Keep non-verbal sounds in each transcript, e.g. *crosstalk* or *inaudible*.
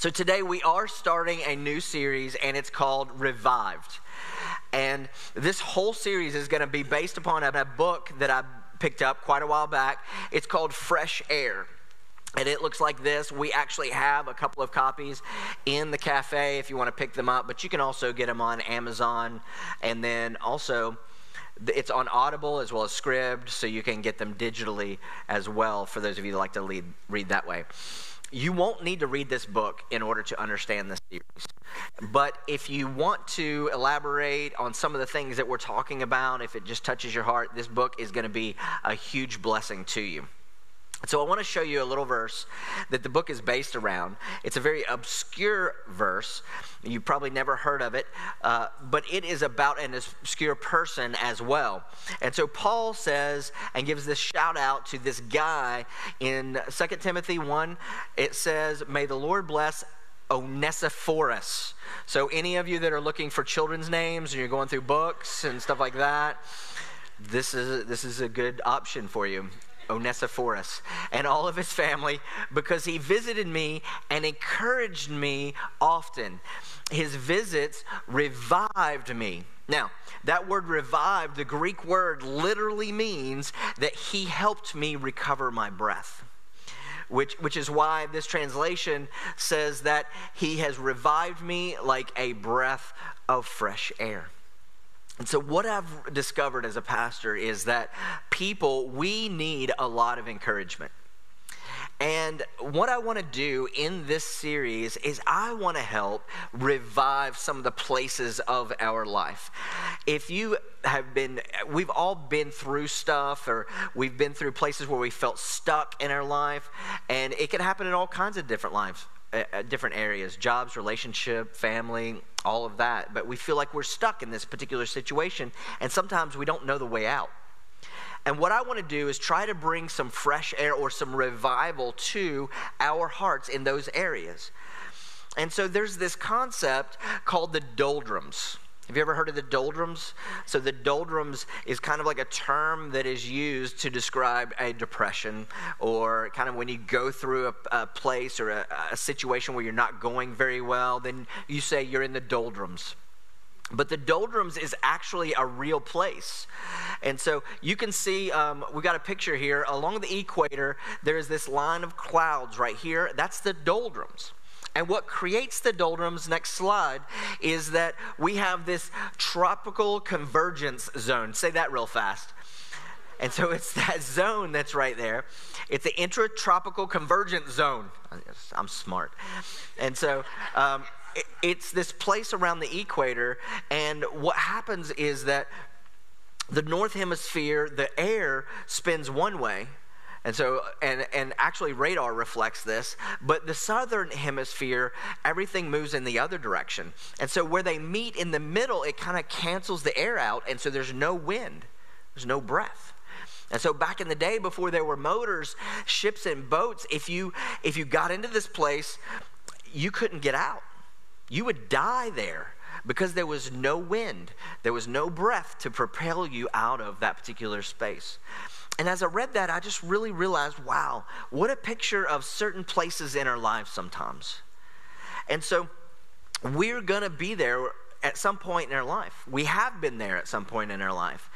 So today we are starting a new series, and it's called Revived. And this whole series is going to be based upon a, book that I picked up quite a while back. It's called Fresh Air. And it looks like this. We actually have a couple of copies in the cafe if you want to pick them up, but you can also get them on Amazon. And then also, it's on Audible as well as Scribd, so you can get them digitally as well for those of you that like to lead, read that way. You won't need to read this book in order to understand this series. But if you want to elaborate on some of the things that we're talking about, if it just touches your heart, this book is going to be a huge blessing to you. So I want to show you a little verse that the book is based around. It's a very obscure verse. You've probably never heard of it, uh, but it is about an obscure person as well. And so Paul says and gives this shout out to this guy in 2 Timothy 1. It says, May the Lord bless Onesiphorus. So, any of you that are looking for children's names and you're going through books and stuff like that, this is, this is a good option for you. Onesiphorus and all of his family because he visited me and encouraged me often. His visits revived me. Now, that word revived, the Greek word literally means that he helped me recover my breath. Which, which is why this translation says that he has revived me like a breath of fresh air. And so, what I've discovered as a pastor is that people, we need a lot of encouragement. And what I want to do in this series is I want to help revive some of the places of our life. If you have been, we've all been through stuff or we've been through places where we felt stuck in our life, and it can happen in all kinds of different lives. Uh, different areas jobs, relationship, family, all of that. But we feel like we're stuck in this particular situation, and sometimes we don't know the way out. And what I want to do is try to bring some fresh air or some revival to our hearts in those areas. And so there's this concept called the doldrums. Have you ever heard of the doldrums? So, the doldrums is kind of like a term that is used to describe a depression or kind of when you go through a, a place or a, a situation where you're not going very well, then you say you're in the doldrums. But the doldrums is actually a real place. And so you can see, um, we got a picture here. Along the equator, there's this line of clouds right here. That's the doldrums. And what creates the doldrums, next slide, is that we have this tropical convergence zone. Say that real fast. And so it's that zone that's right there. It's the intertropical convergence zone. I'm smart. And so um, it, it's this place around the equator. And what happens is that the north hemisphere, the air spins one way and so, and, and actually, radar reflects this. But the southern hemisphere, everything moves in the other direction. And so, where they meet in the middle, it kind of cancels the air out. And so, there's no wind, there's no breath. And so back in the day before there were motors, ships and boats, if you if you got into this place, you couldn't get out. You would die there because there was no wind. There was no breath to propel you out of that particular space. And as I read that, I just really realized wow, what a picture of certain places in our lives sometimes. And so we're going to be there at some point in our life. We have been there at some point in our life.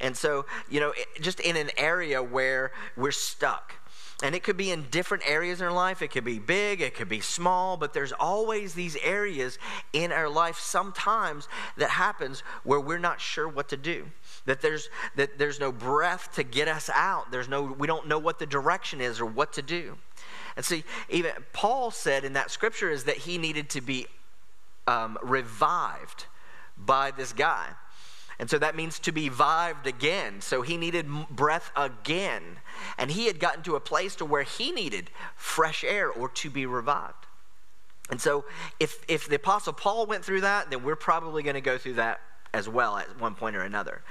And so, you know, just in an area where we're stuck. And it could be in different areas in our life. It could be big, it could be small, but there's always these areas in our life sometimes that happens where we're not sure what to do that there's that there's no breath to get us out. There's no we don't know what the direction is or what to do. And see even paul said in that scripture is that he needed to be um, revived by this guy. And so that means to be vived again. So he needed breath again. And he had gotten to a place to where he needed fresh air or to be revived. And so if if the apostle paul went through that then we're probably going to go through that as well at one point or another.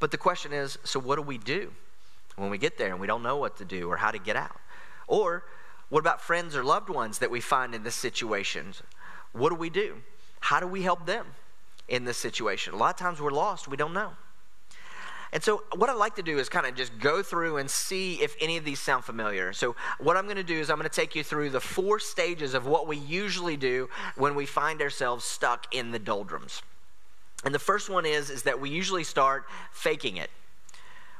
But the question is so what do we do when we get there and we don't know what to do or how to get out? Or what about friends or loved ones that we find in this situation? What do we do? How do we help them in this situation? A lot of times we're lost, we don't know. And so, what I like to do is kind of just go through and see if any of these sound familiar. So, what I'm going to do is I'm going to take you through the four stages of what we usually do when we find ourselves stuck in the doldrums. And the first one is, is that we usually start faking it,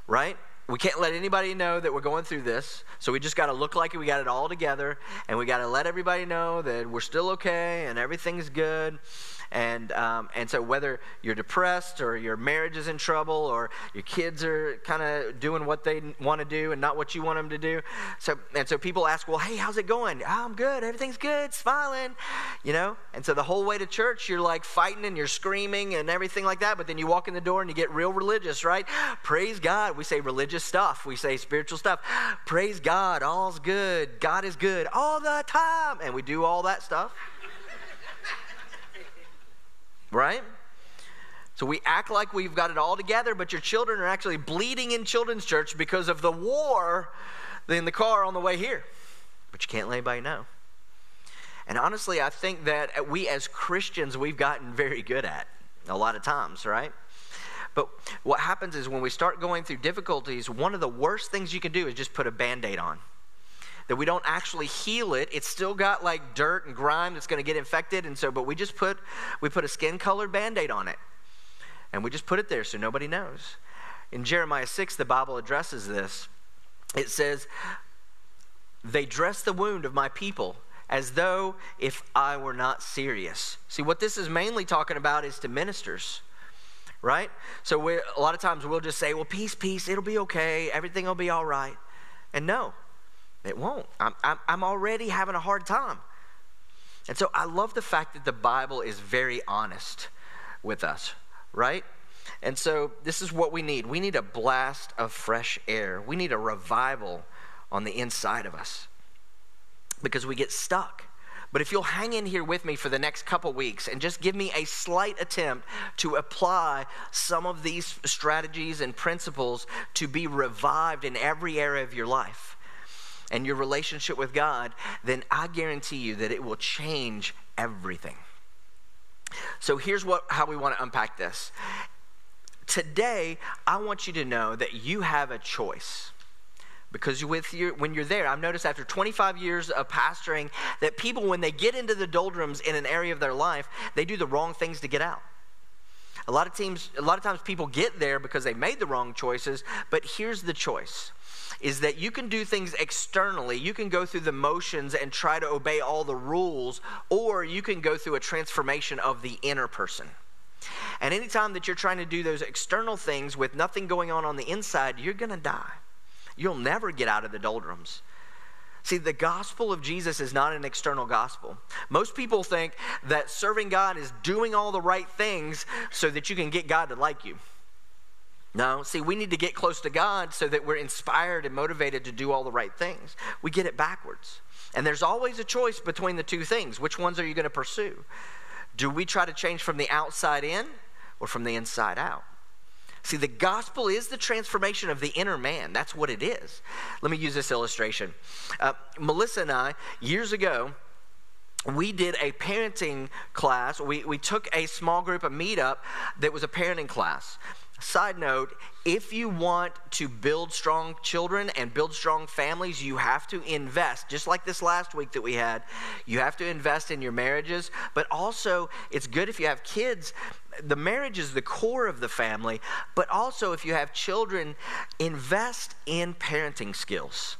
right? we can't let anybody know that we're going through this. So we just got to look like we got it all together. And we got to let everybody know that we're still okay and everything's good. And, um, and so, whether you're depressed or your marriage is in trouble or your kids are kind of doing what they want to do and not what you want them to do. So, and so people ask, Well, hey, how's it going? Oh, I'm good. Everything's good. Smiling. You know? And so, the whole way to church, you're like fighting and you're screaming and everything like that. But then you walk in the door and you get real religious, right? Praise God. We say religious stuff, we say spiritual stuff. Praise God. All's good. God is good all the time. And we do all that stuff right? So we act like we've got it all together, but your children are actually bleeding in children's church because of the war in the car on the way here. But you can't let anybody know. And honestly, I think that we as Christians, we've gotten very good at a lot of times, right? But what happens is when we start going through difficulties, one of the worst things you can do is just put a band aid on that we don't actually heal it. It's still got like dirt and grime that's going to get infected. And so, but we just put, we put a skin colored band aid on it. And we just put it there so nobody knows. In Jeremiah 6, the Bible addresses this. It says, They dress the wound of my people as though if I were not serious. See, what this is mainly talking about is to ministers right? So we a lot of times we'll just say, well, peace, peace, it'll be okay, everything will be all right. And no, it won't. I'm, I'm, already having a hard time. And so I love the fact that the Bible is very honest with us, right? And so this is what we need. We need a blast of fresh air. We need a revival on the inside of us because we get stuck. But if you'll hang in here with me for the next couple weeks and just give me a slight attempt to apply some of these strategies and principles to be revived in every area of your life, and your relationship with God, then I guarantee you that it will change everything. So here's what how we want to unpack this. Today, I want you to know that you have a choice. Because with your, when you're there, I've noticed after 25 years of pastoring that people, when they get into the doldrums in an area of their life, they do the wrong things to get out. A lot of teams, a lot of times people get there because they made the wrong choices, but here's the choice is that you can do things externally. You can go through the motions and try to obey all the rules, or you can go through a transformation of the inner person. And anytime that you're trying to do those external things with nothing going on on the inside, you're going to die. You'll never get out of the doldrums. See, the gospel of Jesus is not an external gospel. Most people think that serving God is doing all the right things so that you can get God to like you. No, see, we need to get close to God so that we're inspired and motivated to do all the right things. We get it backwards. And there's always a choice between the two things. Which ones are you going to pursue? Do we try to change from the outside in or from the inside out? See, the gospel is the transformation of the inner man. That's what it is. Let me use this illustration. Uh, Melissa and I, years ago, we did a parenting class. We, we took a small group, a meetup that was a parenting class. Side note if you want to build strong children and build strong families, you have to invest, just like this last week that we had. You have to invest in your marriages, but also it's good if you have kids. The marriage is the core of the family, but also if you have children, invest in parenting skills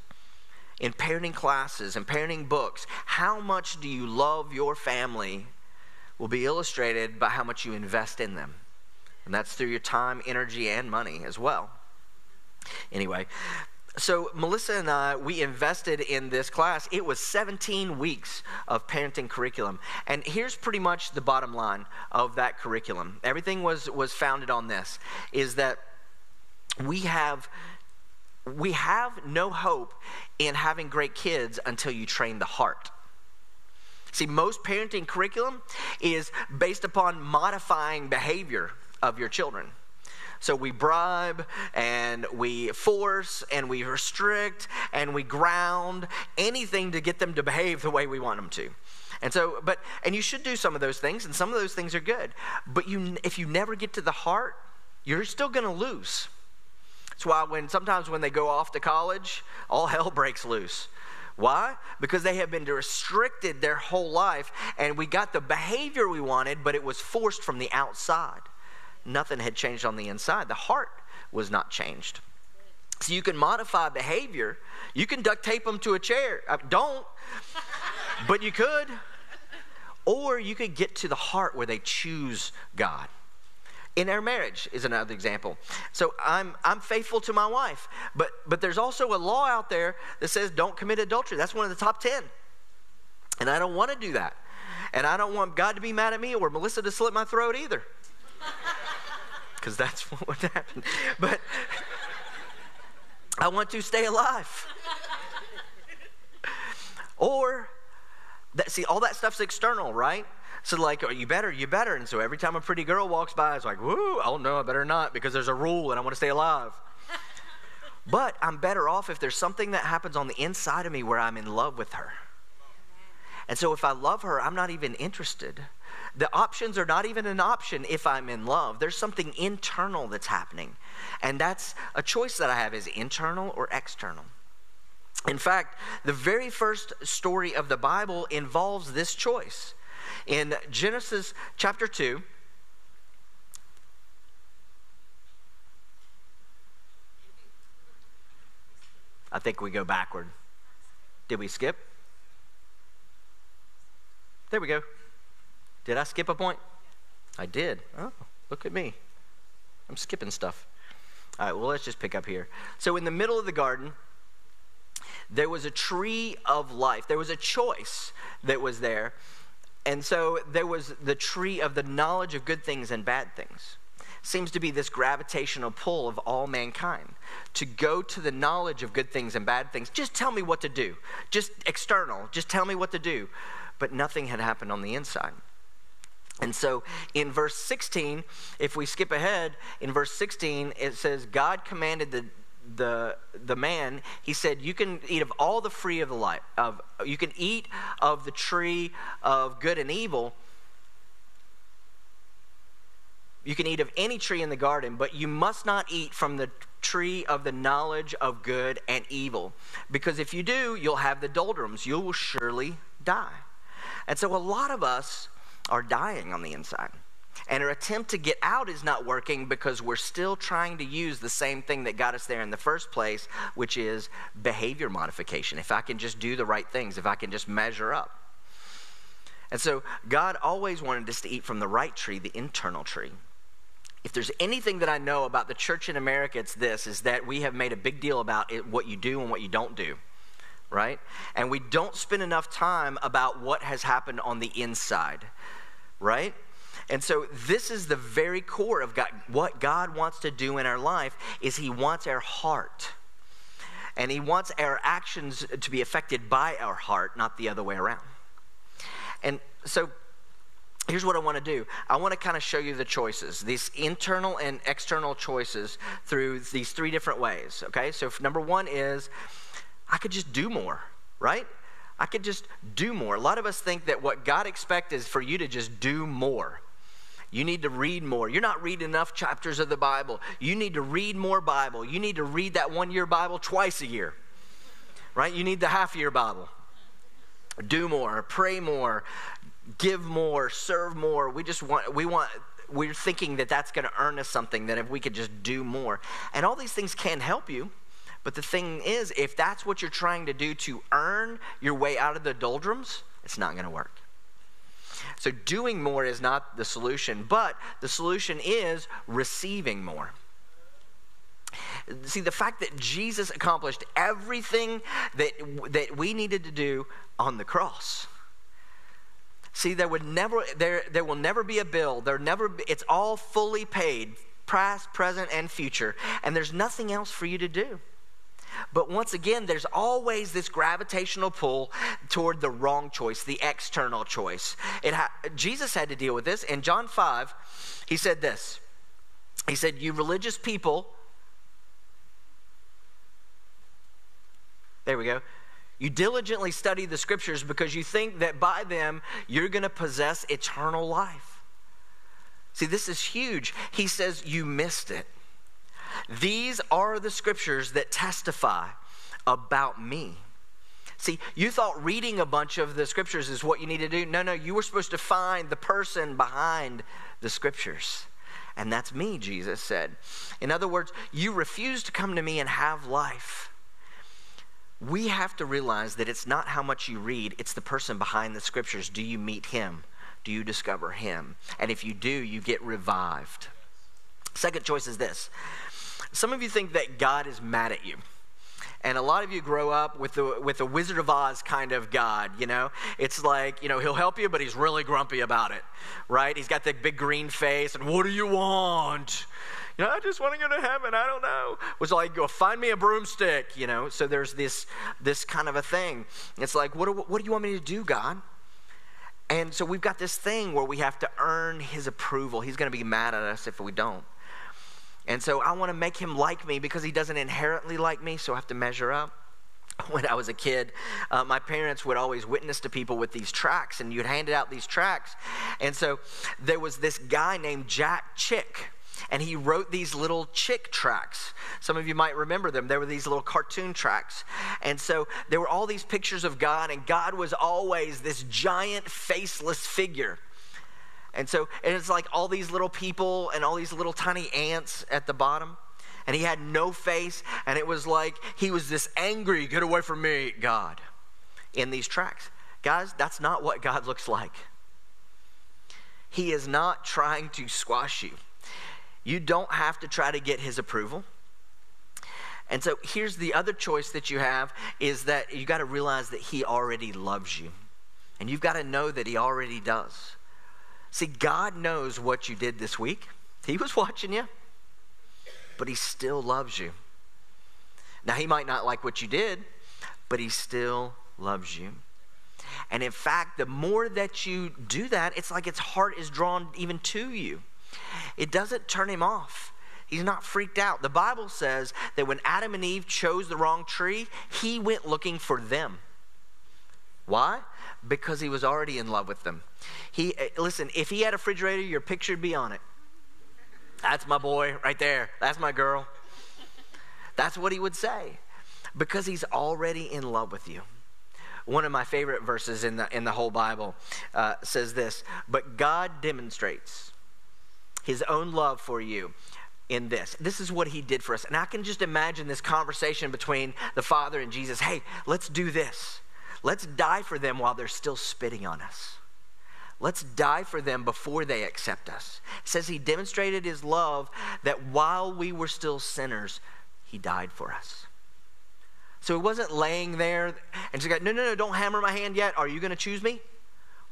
in parenting classes and parenting books, how much do you love your family will be illustrated by how much you invest in them. And that's through your time, energy, and money as well. Anyway, so Melissa and I, we invested in this class. It was 17 weeks of parenting curriculum. And here's pretty much the bottom line of that curriculum. Everything was, was founded on this, is that we have we have no hope in having great kids until you train the heart. See, most parenting curriculum is based upon modifying behavior of your children. So we bribe and we force and we restrict and we ground anything to get them to behave the way we want them to. And so, but, and you should do some of those things, and some of those things are good. But you, if you never get to the heart, you're still going to lose. That's why when sometimes when they go off to college, all hell breaks loose. Why? Because they have been restricted their whole life, and we got the behavior we wanted, but it was forced from the outside. Nothing had changed on the inside. The heart was not changed. So you can modify behavior. You can duct tape them to a chair. Uh, don't, *laughs* but you could. Or you could get to the heart where they choose God. In our marriage is another example. So I'm I'm faithful to my wife, but but there's also a law out there that says don't commit adultery. That's one of the top 10. And I don't want to do that. And I don't want God to be mad at me or Melissa to slit my throat either. Cuz that's *laughs* what would happen. But I want to stay alive. or that, see, all that stuff's external, right? So, like, oh, you better, you better. And so every time a pretty girl walks by, it's like, whoo, oh no, I better not because there's a rule and I want to stay alive. but I'm better off if there's something that happens on the inside of me where I'm in love with her. And so if I love her, I'm not even interested. The options are not even an option if I'm in love. There's something internal that's happening. And that's a choice that I have is internal or external. In fact, the very first story of the Bible involves this choice. In Genesis chapter 2, I think we go backward. Did we skip? There we go. Did I skip a point? I did. Oh, look at me. I'm skipping stuff. All right, well, let's just pick up here. So, in the middle of the garden, there was a tree of life. There was a choice that was there. And so there was the tree of the knowledge of good things and bad things. Seems to be this gravitational pull of all mankind to go to the knowledge of good things and bad things. Just tell me what to do. Just external. Just tell me what to do. But nothing had happened on the inside. And so in verse 16, if we skip ahead, in verse 16, it says, God commanded the the the man he said you can eat of all the free of the life of you can eat of the tree of good and evil. You can eat of any tree in the garden but you must not eat from the tree of the knowledge of good and evil. Because if you do you'll have the doldrums. You will surely die. And so a lot of us are dying on the inside and our attempt to get out is not working because we're still trying to use the same thing that got us there in the first place, which is behavior modification. If I can just do the right things, if I can just measure up. And so God always wanted us to eat from the right tree, the internal tree. If there's anything that I know about the church in America, it's this is that we have made a big deal about it, what you do and what you don't do right? And we don't spend enough time about what has happened on the inside, right? And so this is the very core of God. What God wants to do in our life is he wants our heart. And he wants our actions to be affected by our heart, not the other way around. And so here's what I want to do. I want to kind of show you the choices, these internal and external choices through these three different ways. Okay? So number 1 is I could just do more, right? I could just do more. A lot of us think that what God expects is for you to just do more. You need to read more. You're not reading enough chapters of the Bible. You need to read more Bible. You need to read that one year Bible twice a year, right? You need the half year Bible. Do more, pray more, give more, serve more. We just want, we want, we're thinking that that's going to earn us something, that if we could just do more. And all these things can help you. But the thing is, if that's what you're trying to do to earn your way out of the doldrums, it's not going to work. So doing more is not the solution, but the solution is receiving more. See, the fact that Jesus accomplished everything that, that we needed to do on the cross. See, there would never there there will never be a bill. There never it's all fully paid, past, present, and future, and there's nothing else for you to do. But once again, there's always this gravitational pull toward the wrong choice, the external choice. Ha- Jesus had to deal with this. In John 5, he said this He said, You religious people, there we go. You diligently study the scriptures because you think that by them you're going to possess eternal life. See, this is huge. He says, You missed it. These are the scriptures that testify about me. See, you thought reading a bunch of the scriptures is what you need to do. No, no, you were supposed to find the person behind the scriptures. And that's me, Jesus said. In other words, you refuse to come to me and have life. We have to realize that it's not how much you read, it's the person behind the scriptures. Do you meet him? Do you discover him? And if you do, you get revived. Second choice is this some of you think that God is mad at you. And a lot of you grow up with the with the Wizard of Oz kind of God, you know? It's like, you know, he'll help you, but he's really grumpy about it. Right? He's got the big green face, and what do you want? You know, I just want to go to heaven. I don't know. Was like, go find me a broomstick, you know. So there's this this kind of a thing. It's like, what do, what do you want me to do, God? And so we've got this thing where we have to earn his approval. He's going to be mad at us if we don't. And so I want to make him like me because he doesn't inherently like me, so I have to measure up. *laughs* When I was a kid, uh, my parents would always witness to people with these tracks, and you'd handed out these tracks. And so there was this guy named Jack Chick and he wrote these little chick tracks. Some of you might remember them. There were these little cartoon tracks. And so there were all these pictures of God, and God was always this giant faceless figure. And so and it's like all these little people and all these little tiny ants at the bottom. And he had no face, and it was like he was this angry, get away from me, God, in these tracks. Guys, that's not what God *laughs* looks like. He is not trying to squash you. You don't have to try to get his approval. And so here's the other choice that you have is that you got to realize that he already loves you. And you've got to know that he already does. See, God knows what you did this week. He was watching you, but He still loves you. Now, He might not like what you did, but He still loves you. And in fact, the more that you do that, it's like its heart is drawn even to you. It doesn't turn Him off. He's not freaked out. The Bible says that when Adam and Eve chose the wrong tree, He went looking for them. Why? Because He was already in love with them. He eh, listen, if he had a refrigerator, your picture would be on it. That's my boy right there. That's my girl. That's what he would say. Because he's already in love with you. One of my favorite verses in the in the whole Bible uh, says this, but God demonstrates his own love for you in this. This is what he did for us. And I can just imagine this conversation between the Father and Jesus. Hey, let's do this. Let's die for them while they're still spitting on us. Let's die for them before they accept us. It says he demonstrated his love that while we were still sinners, he died for us. So he wasn't laying there and just got, no, no, no, don't hammer my hand yet. Are you going to choose me?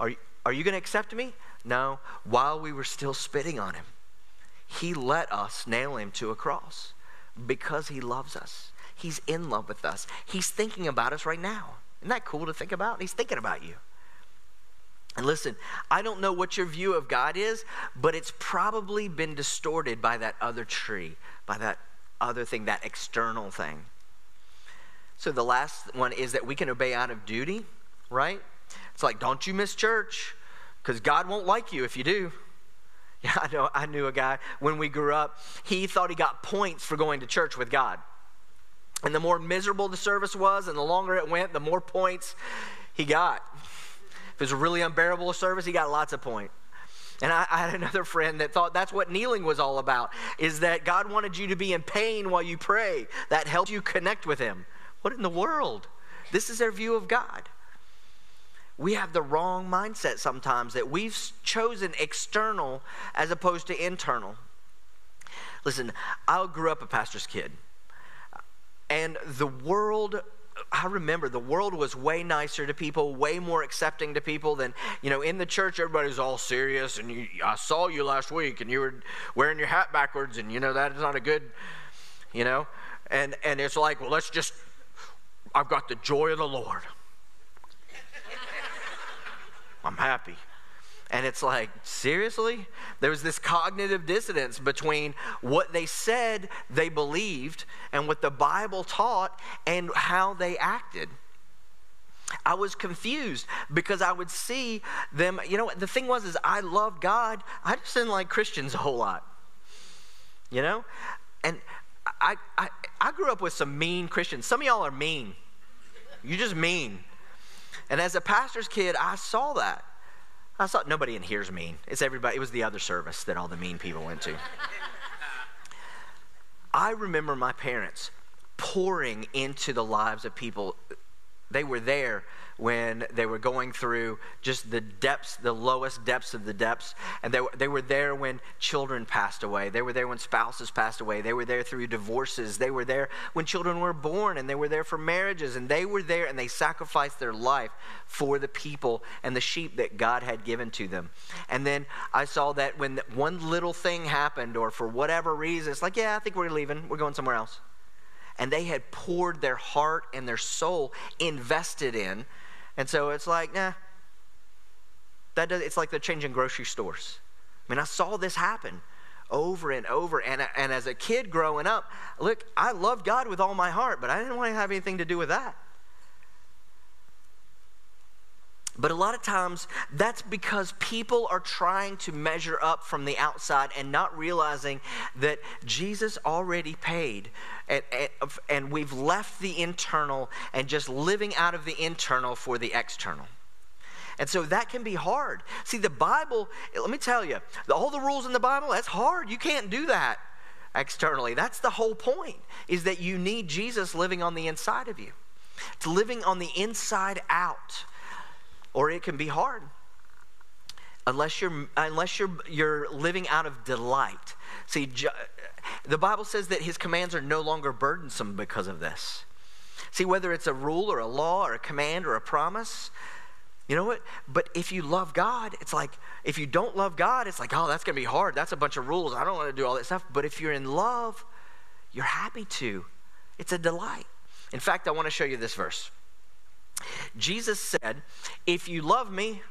Are are you going to accept me? No. While we were still spitting on him, he let us nail him to a cross because he loves us. He's in love with us. He's thinking about us right now. Isn't that cool to think about? He's thinking about you. And listen, I don't know what your view of God is, but it's probably been distorted by that other tree, by that other thing, that external thing. So the last one is that we can obey out of duty, right? It's like, don't you miss church, because God won't like you if you do. *laughs* Yeah, I know. I knew a guy when we grew up. He thought he got points for going to church with God, and the more miserable the service was, and the longer it went, the more points he got. It was a really unbearable service, he got lots of points. And I, I, had another friend that thought that's what kneeling was all about, is that God wanted you to be in pain while you pray. That helped you connect with him. What in the world? This is their view of God. We have the wrong mindset sometimes that we've chosen external as opposed to internal. Listen, I grew up a pastor's kid. And the world I remember the world was way nicer to people, way more accepting to people than, you know, in the church, everybody's all serious. And you, I saw you last week and you were wearing your hat backwards, and, you know, that is not a good, you know. And, and it's like, well, let's just, I've got the joy of the Lord. *laughs* I'm happy. And it's like, seriously? There was this cognitive dissonance between what they said they believed and what the Bible taught and how they acted. I was confused because I would see them. You know, the thing was, is I loved God. I just didn't like Christians a whole lot. You know, and I, I, I grew up with some mean Christians. Some of y'all are mean. You're just mean. And as a pastor's kid, I saw that. I thought nobody in here's mean. It's everybody. It was the other service that all the mean people went to. I remember my parents pouring into the lives of people. They were there when they were going through just the depths, the lowest depths of the depths. And they, they were there when children passed away. They were there when spouses passed away. They were there through divorces. They were there when children were born, and they were there for marriages. And they were there and they sacrificed their life for the people and the sheep that God had given to them. And then I saw that when one little thing happened, or for whatever reason, it's like, yeah, I think we're leaving. We're going somewhere else and they had poured their heart and their soul invested in and so it's like, nah, that does, it's like they're changing grocery stores. I mean, I saw this happen over and over. And, and as a kid growing up, look, I loved God with all my heart, but I didn't want to have anything to do with that. But a lot of times, that's because people are trying to measure up from the outside and not realizing that Jesus already paid. And, and, we've left the internal and just living out of the internal for the external. And so that can be hard. See, the Bible, let me tell you, all the rules in the Bible, that's hard. You can't do that externally. That's the whole point, is that you need Jesus living on the inside of you. It's living on the inside out or it can be hard unless you're unless you're you're living out of delight see the bible says that his commands are no longer burdensome because of this. See whether it's a rule or a law or a command or a promise you know what? But if you love god it's like if you don't love god it's like oh that's going to be hard. That's a bunch of rules. I don't want to do all that stuff. But if you're in love you're happy to. It's a delight. In fact i want to show you this verse. Jesus said, If you love me,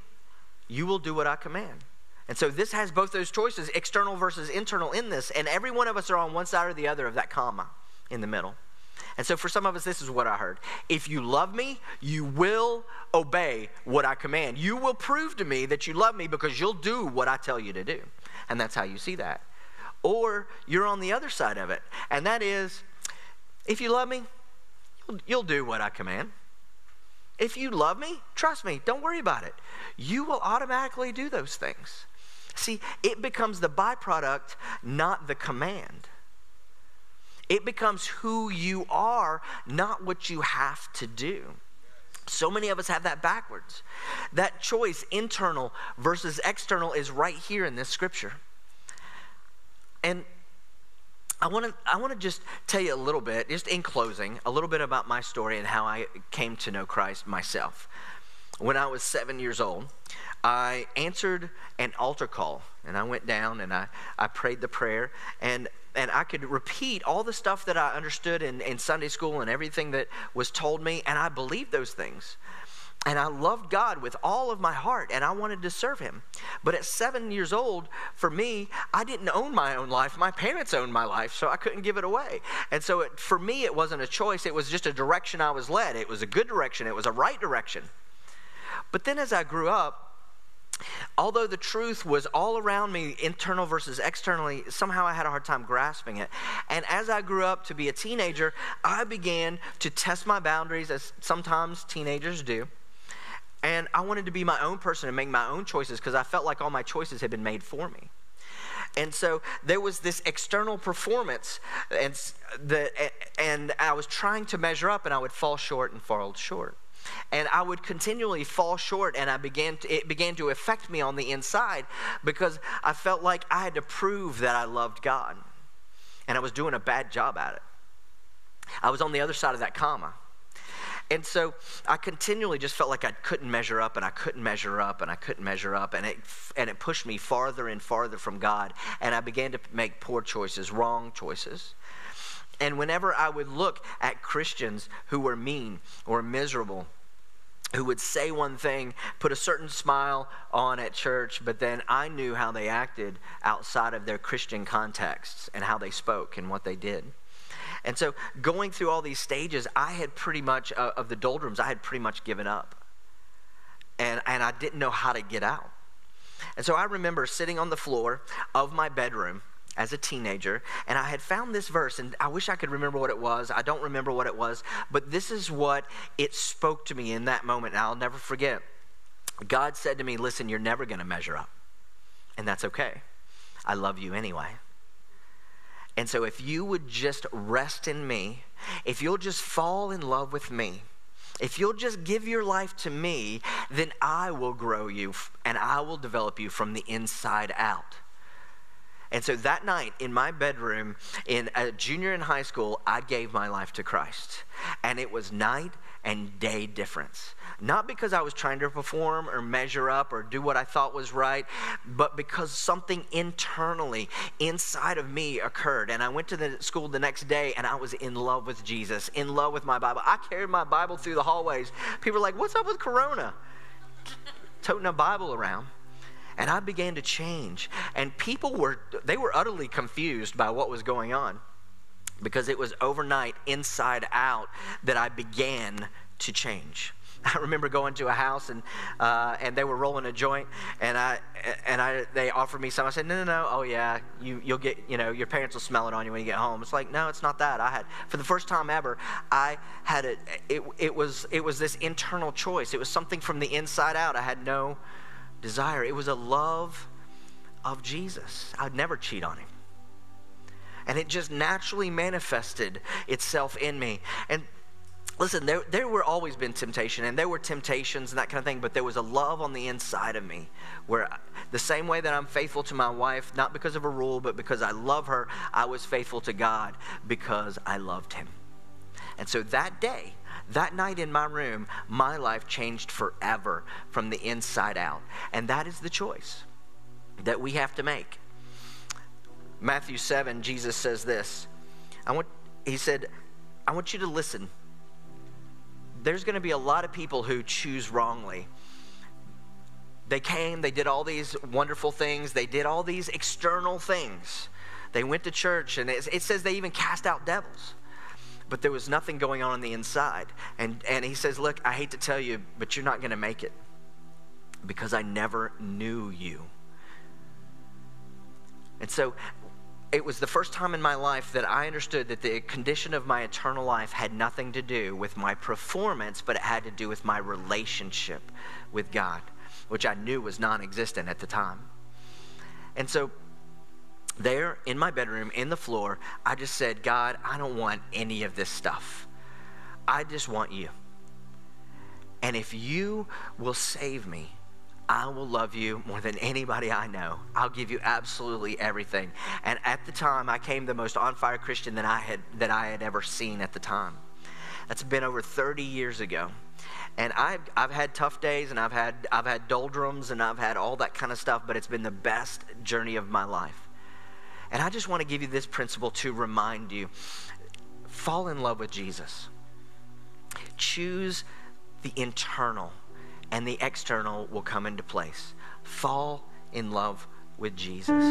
you will do what I command. And so this has both those choices, external versus internal, in this. And every one of us are on one side or the other of that comma in the middle. And so for some of us, this is what I heard. If you love me, you will obey what I command. You will prove to me that you love me because you'll do what I tell you to do. And that's how you see that. Or you're on the other side of it. And that is, if you love me, you'll, do what I command. If you love me, trust me, don't worry about it. You will automatically do those things. See, it becomes the byproduct, not the command. It becomes who you are, not what you have to do. So many of us have that backwards. That choice, internal versus external, is right here in this scripture. And I want to I want to just tell you a little bit, just in closing, a little bit about my story and how I came to know Christ myself. When I was seven years old, I answered an altar call, and I went down and I, I prayed the prayer, and and I could repeat all the stuff that I understood in, in Sunday school and everything that was told me, and I believed those things. And I loved God with all of my heart and I wanted to serve Him. But at seven years old, for me, I didn't own my own life. My parents owned my life, so I couldn't give it away. And so it, for me, it wasn't a choice, it was just a direction I was led. It was a good direction, it was a right direction. But then as I grew up, although the truth was all around me, internal versus externally, somehow I had a hard time grasping it. And as I grew up to be a teenager, I began to test my boundaries, as sometimes teenagers do. And I wanted to be my own person and make my own choices because I felt like all my choices had been made for me. And so there was this external performance, and, the, and I was trying to measure up, and I would fall short and fall short. And I would continually fall short, and I began to, it began to affect me on the inside because I felt like I had to prove that I loved God. And I was doing a bad job at it. I was on the other side of that comma. And so I continually just felt like I couldn't measure up and I couldn't measure up and I couldn't measure up. And it, and it pushed me farther and farther from God. And I began to make poor choices, wrong choices. And whenever I would look at Christians who were mean or miserable, who would say one thing, put a certain smile on at church, but then I knew how they acted outside of their Christian contexts and how they spoke and what they did. And so, going through all these stages, I had pretty much, uh, of the doldrums, I had pretty much given up. And, and I didn't know how to get out. And so, I remember sitting on the floor of my bedroom as a teenager, and I had found this verse, and I wish I could remember what it was. I don't remember what it was, but this is what it spoke to me in that moment, and I'll never forget. God said to me, Listen, you're never going to measure up, and that's okay. I love you anyway. And so, if you would just rest in me, if you'll just fall in love with me, if you'll just give your life to me, then I will grow you and I will develop you from the inside out. And so that night in my bedroom, in a junior in high school, I gave my life to Christ. And it was night and day difference. Not because I was trying to perform or measure up or do what I thought was right, but because something internally inside of me occurred. And I went to the school the next day and I was in love with Jesus, in love with my Bible. I carried my Bible through the hallways. People were like, What's up with Caronna? Toting a Bible around and I began to change. And people were, they were utterly confused by what was going on because it was overnight, inside out, that I began to change. *laughs* I remember going to a house and uh, and they were rolling a joint and I and I they offered me some. I said no no no oh yeah you you'll get you know your parents will smell it on you when you get home. It's like no it's not that. I had for the first time ever I had it it it was it was this internal choice. It was something from the inside out. I had no desire. It was a love of Jesus. I'd never cheat on him. And it just naturally manifested itself in me. And listen, there, there were always been temptation, and there were temptations and that kind of thing, but there was a love on the inside of me where the same way that I'm faithful to my wife, not because of a rule, but because I love her, I was faithful to God because I loved him. And so that day, that night in my room, my life changed forever from the inside out. And that is the choice that we have to make. Matthew 7, Jesus says this. I want, he said, I want you to listen. There's going to be a lot of people who choose wrongly. They came, they did all these wonderful things, they did all these external things. They went to church, and it, it says they even cast out devils but there was nothing going on on the inside. And, and he says, Look, I hate to tell you, but you're not going to make it because I never knew you. And so it was the first time in my life that I understood that the condition of my eternal life had nothing to do with my performance, but it had to do with my relationship with God, which I knew was non existent at the time. And so there in my bedroom, in the floor, I just said, God, I don't want any of this stuff. I just want you. And if you will save me, I will love you more than anybody I know. I'll give you absolutely everything. And at the time, I came the most on fire Christian that I had that I had ever seen at the time. That's been over 30 years ago. And I've, I've had tough days and I've had, I've had doldrums and I've had all that kind of stuff, but it's been the best journey of my life. And I just want to give you this principle to remind you fall in love with Jesus. Choose the internal, and the external will come into place. Fall in love with Jesus.